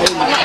Amen.